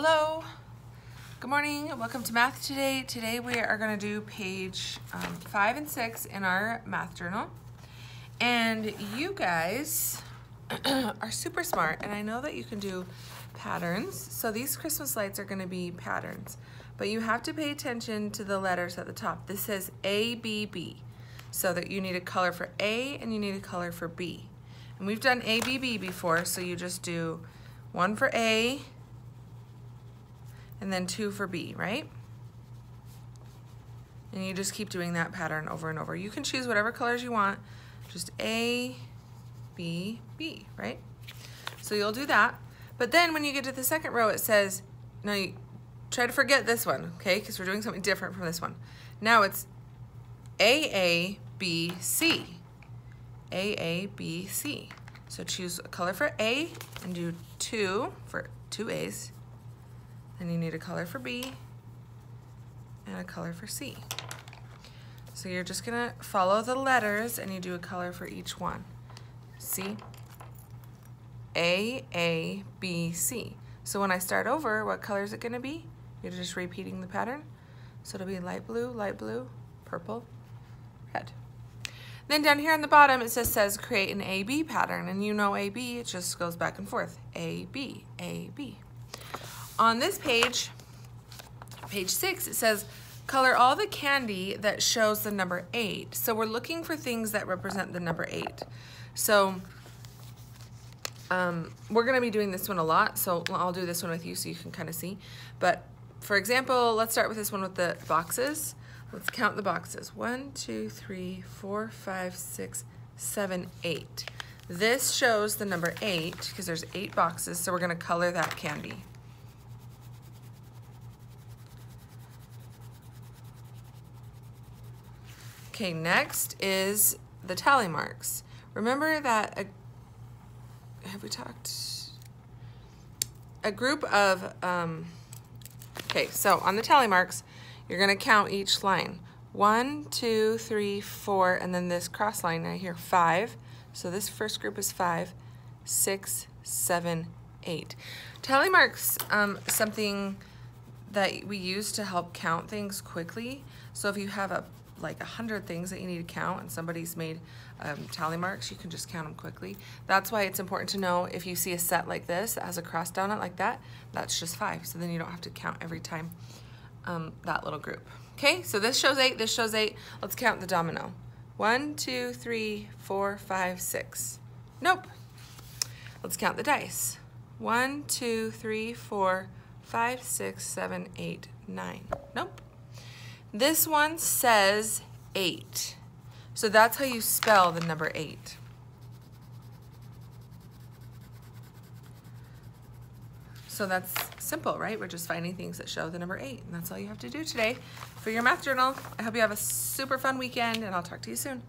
Hello. Good morning. Welcome to Math Today. Today we are going to do page um, 5 and 6 in our math journal. And you guys are super smart and I know that you can do patterns. So these Christmas lights are going to be patterns. But you have to pay attention to the letters at the top. This says A, B, B. So that you need a color for A and you need a color for B. And we've done A, B, B before, so you just do one for A, and then two for B, right? And you just keep doing that pattern over and over. You can choose whatever colors you want, just A, B, B, right? So you'll do that. But then when you get to the second row, it says, now you try to forget this one, okay? Because we're doing something different from this one. Now it's A, A, B, C. A, A, B, C. So choose a color for A and do two for two A's. Then you need a color for B and a color for C. So you're just gonna follow the letters and you do a color for each one. C, A, A, B, C. So when I start over, what color is it gonna be? You're just repeating the pattern. So it'll be light blue, light blue, purple, red. Then down here on the bottom, it says, says create an AB pattern. And you know AB, it just goes back and forth. AB, AB. On this page, page six, it says, color all the candy that shows the number eight. So we're looking for things that represent the number eight. So um, we're gonna be doing this one a lot, so I'll do this one with you so you can kind of see. But for example, let's start with this one with the boxes. Let's count the boxes. One, two, three, four, five, six, seven, eight. This shows the number eight because there's eight boxes, so we're gonna color that candy. Okay, next is the tally marks. Remember that, a, have we talked? A group of, um, okay, so on the tally marks, you're gonna count each line. One, two, three, four, and then this cross line right here, five. So this first group is five, six, seven, eight. Tally marks um, something that we use to help count things quickly. So if you have a like a hundred things that you need to count and somebody's made um, tally marks, you can just count them quickly. That's why it's important to know if you see a set like this that has a cross down it like that, that's just five. So then you don't have to count every time um, that little group. Okay, so this shows eight, this shows eight. Let's count the domino. One, two, three, four, five, six. Nope. Let's count the dice. One, two, three, four, five, six, seven, eight, nine. Nope. This one says eight. So that's how you spell the number eight. So that's simple, right? We're just finding things that show the number eight. And that's all you have to do today for your math journal. I hope you have a super fun weekend and I'll talk to you soon.